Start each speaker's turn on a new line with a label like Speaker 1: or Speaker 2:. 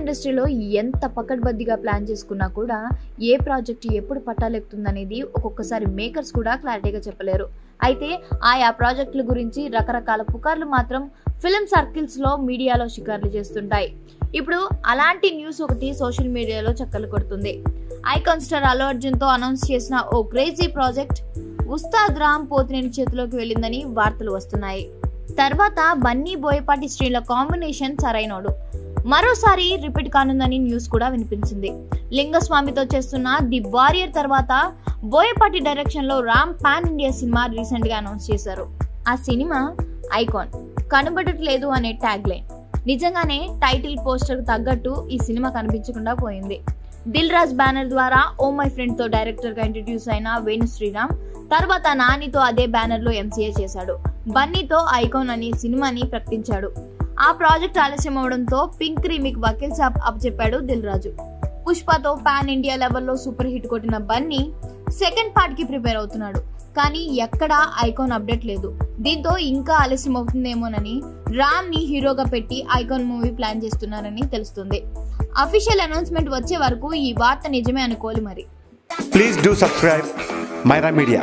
Speaker 1: ఇండస్ట్రీలో ఎంత పక్కడబద్దీగా ప్లాన్ చేసుకున్నా కూడా ఏ ప్రాజెక్ట్ ఎప్పుడు పట్టాలెక్కుతుందనేది ఒక్కొక్కసారి మేకర్స్ కూడా క్లారిటీగా చెప్పలేరు. అయితే ఆయా ప్రాజెక్టుల గురించి రకరకాల పుకార్లు మాత్రం ఫిల్మ్ సర్కిల్స్లో మీడియాలో షికార్లు చేస్తుంటాయి. ఇప్పుడు అలాంటి న్యూస్ ఒకటి సోషల్ మీడియాలో చక్కలు కొడుతుంది. ఐకాన్ స్టార్ అల్లు అర్జున్తో అనౌన్స్ చేసిన ఓ క్రేజీ ప్రాజెక్ట్ ఉస్తాద్ రామ్ పోతినేని చేతిలోకి వెళ్ళిందని వార్తలు వస్తున్నాయి. తర్వాత బన్నీ బోయపాటి శ్రీల కాంబినేషన్ సరైనోడు. మరోసారి రిపీట్ కానుందని న్యూస్ కూడా వినిపించింది. లింగస్వామితో చేస్తున్న ది వారియర్ తర్వాత బోయపాటి డైరెక్షన్లో రామ్ పాన్ ఇండియా సినిమా రీసెంట్గా అనౌన్స్ చేశారు. ఆ సినిమా ఐకాన్. కనబడట్లేదు అనే ట్యాగ్ లైన్ నిజంగానే టైటిల్ పోస్టర్ తగ్గట్టు ఈ సినిమా కనిపించకుండా పోయింది. దిల్ రాజ్ బ్యానర్ ద్వారా ఓ మై ఫ్రెండ్తో డైరెక్టర్గా డైరెక్టర్గా ఇంట్రడ్యూస్ అయిన వేణు శ్రీరామ్ తర్వాత నానితో అదే బ్యానర్లో ఎంసీఏ చేశాడు. బన్నీతో ఐకాన్ అనే సినిమాని ప్రకటించాడు. ఆ ప్రాజెక్ట్ ఆలస్యం అవడంతో పింక్ రీమిక్ వకీల్ సాబ్ అప్పచెప్పాడు దిల్ రాజు. పుష్పతో పాన్ ఇండియా లెవెల్లో సూపర్ హిట్ కొట్టిన బన్నీ సెకండ్ పార్ట్కి ప్రిపేర్ అవుతున్నాడు. కానీ ఎక్కడా ఐకాన్ అప్డేట్ లేదు. దీంతో ఇంకా ఆలస్యం అవుతుందేమోనని రామ్ని హీరోగా పెట్టి ఐకాన్ మూవీ ప్లాన్ చేస్తున్నారని తెలుస్తుంది. అఫీషియల్ అనౌన్స్మెంట్ వచ్చే వరకు ఈ వార్త నిజమే అనుకోవాలి మరి.
Speaker 2: Please do subscribe Myra media.